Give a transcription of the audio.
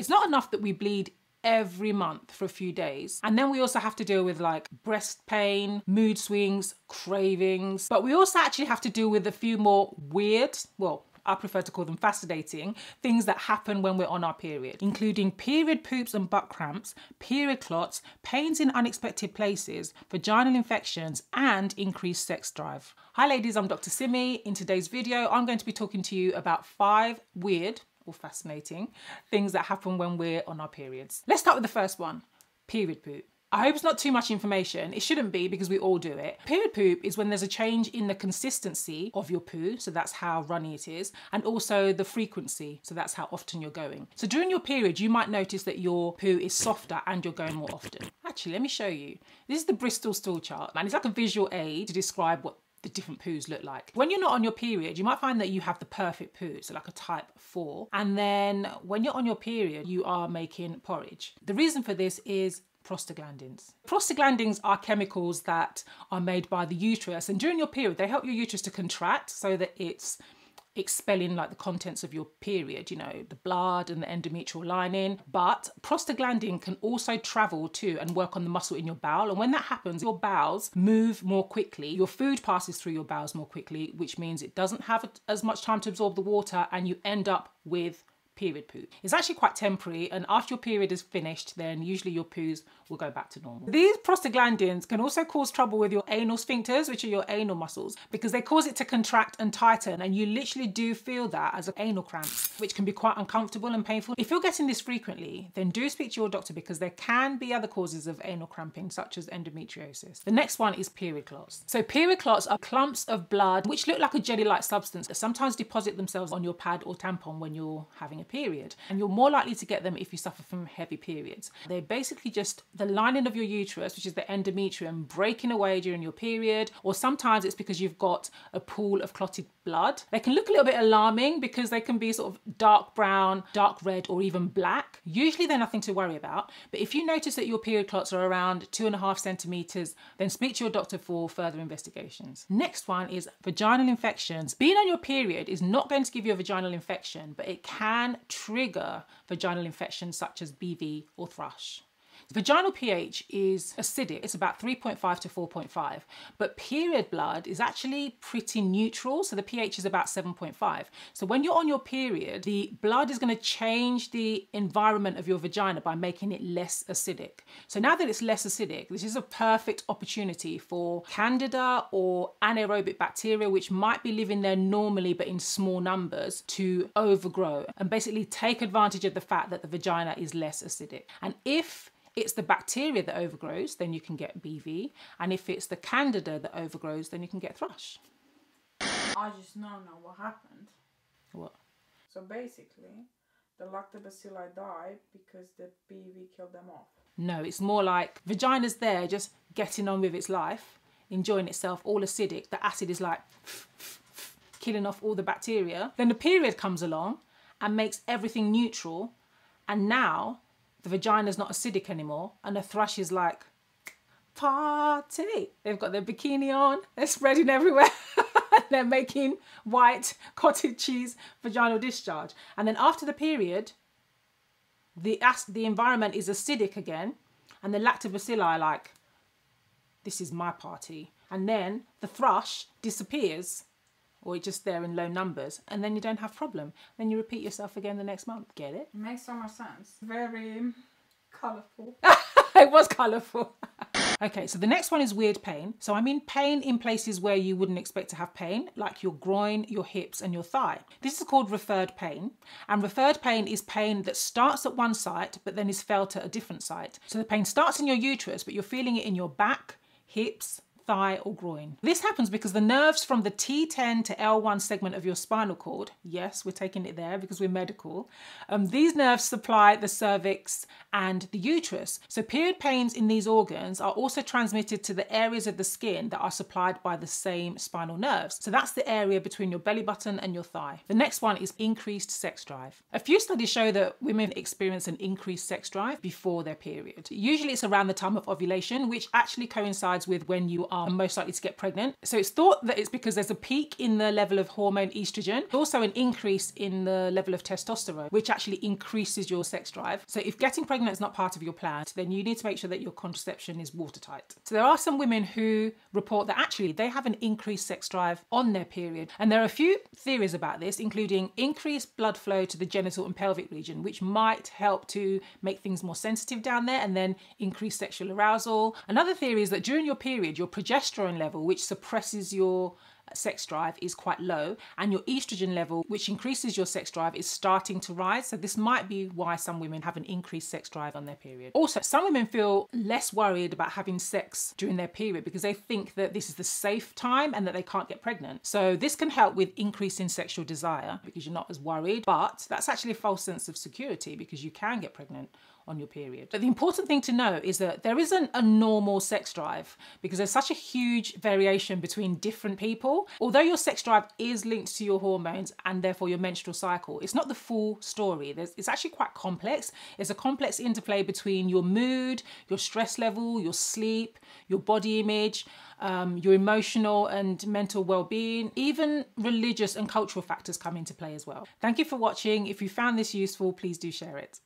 It's not enough that we bleed every month for a few days. And then we also have to deal with like breast pain, mood swings, cravings. But we also actually have to deal with a few more weird, well, I prefer to call them fascinating, things that happen when we're on our period, including period poops and butt cramps, period clots, pains in unexpected places, vaginal infections, and increased sex drive. Hi ladies, I'm Dr. Simi. In today's video, I'm going to be talking to you about five weird fascinating things that happen when we're on our periods. Let's start with the first one, period poop. I hope it's not too much information. It shouldn't be because we all do it. Period poop is when there's a change in the consistency of your poo, so that's how runny it is, and also the frequency, so that's how often you're going. So during your period, you might notice that your poo is softer and you're going more often. Actually, let me show you. This is the Bristol stool chart, and it's like a visual aid to describe what the different poos look like. When you're not on your period, you might find that you have the perfect poo, so like a type 4. And then when you're on your period, you are making porridge. The reason for this is prostaglandins. Prostaglandins are chemicals that are made by the uterus and during your period they help your uterus to contract so that it's expelling like the contents of your period, you know, the blood and the endometrial lining. But prostaglandin can also travel to and work on the muscle in your bowel. And when that happens, your bowels move more quickly. Your food passes through your bowels more quickly, which means it doesn't have as much time to absorb the water and you end up with period poo. It's actually quite temporary and after your period is finished then usually your poos will go back to normal. These prostaglandins can also cause trouble with your anal sphincters which are your anal muscles because they cause it to contract and tighten and you literally do feel that as an anal cramps which can be quite uncomfortable and painful. If you're getting this frequently then do speak to your doctor because there can be other causes of anal cramping such as endometriosis. The next one is period clots. So period clots are clumps of blood which look like a jelly-like substance that sometimes deposit themselves on your pad or tampon when you're having period. And you're more likely to get them if you suffer from heavy periods. They're basically just the lining of your uterus, which is the endometrium, breaking away during your period, or sometimes it's because you've got a pool of clotted blood. They can look a little bit alarming because they can be sort of dark brown, dark red, or even black. Usually they're nothing to worry about, but if you notice that your period clots are around two and a half centimeters, then speak to your doctor for further investigations. Next one is vaginal infections. Being on your period is not going to give you a vaginal infection, but it can trigger vaginal infections such as BV or thrush. Vaginal pH is acidic, it's about 3.5 to 4.5, but period blood is actually pretty neutral, so the pH is about 7.5. So when you're on your period, the blood is going to change the environment of your vagina by making it less acidic. So now that it's less acidic, this is a perfect opportunity for candida or anaerobic bacteria, which might be living there normally but in small numbers, to overgrow and basically take advantage of the fact that the vagina is less acidic. And if it's the bacteria that overgrows, then you can get BV. And if it's the candida that overgrows, then you can get thrush. I just know now what happened. What? So basically, the lactobacilli died because the BV killed them off. No, it's more like vagina's there just getting on with its life, enjoying itself, all acidic. The acid is like killing off all the bacteria. Then the period comes along and makes everything neutral. And now the vagina's not acidic anymore and the thrush is like party. They've got their bikini on they're spreading everywhere they're making white cottage cheese vaginal discharge. And then after the period the the environment is acidic again and the lactobacilli are like this is my party. And then the thrush disappears or it's just there in low numbers and then you don't have problem. Then you repeat yourself again the next month. Get it? It makes so much sense. Very colorful it was colorful okay so the next one is weird pain. So i mean pain in places where you wouldn't expect to have pain like your groin your hips and your thigh. This is called referred pain. And referred pain is pain that starts at one site but then is felt at a different site. So the pain starts in your uterus but you're feeling it in your back hips thigh or groin. This happens because the nerves from the T10 to L1 segment of your spinal cord, yes, we're taking it there because we're medical, um, these nerves supply the cervix and the uterus. So period pains in these organs are also transmitted to the areas of the skin that are supplied by the same spinal nerves. So that's the area between your belly button and your thigh. The next one is increased sex drive. A few studies show that women experience an increased sex drive before their period. Usually it's around the time of ovulation, which actually coincides with when you are are most likely to get pregnant. So it's thought that it's because there's a peak in the level of hormone estrogen, also an increase in the level of testosterone, which actually increases your sex drive. So if getting pregnant is not part of your plan, then you need to make sure that your contraception is watertight. So there are some women who report that actually they have an increased sex drive on their period. And there are a few theories about this, including increased blood flow to the genital and pelvic region, which might help to make things more sensitive down there and then increase sexual arousal. Another theory is that during your period, your progesterone level, which suppresses your uh, sex drive is quite low and your estrogen level which increases your sex drive is starting to rise. So this might be why some women have an increased sex drive on their period. Also some women feel less worried about having sex during their period because they think that this is the safe time and that they can't get pregnant. So this can help with increasing sexual desire because you're not as worried but that's actually a false sense of security because you can get pregnant on your period. But the important thing to know is that there isn't a normal sex drive because there's such a huge variation between different people. Although your sex drive is linked to your hormones and therefore your menstrual cycle, it's not the full story. There's, it's actually quite complex. It's a complex interplay between your mood, your stress level, your sleep, your body image, um, your emotional and mental well-being, even religious and cultural factors come into play as well. Thank you for watching. If you found this useful, please do share it.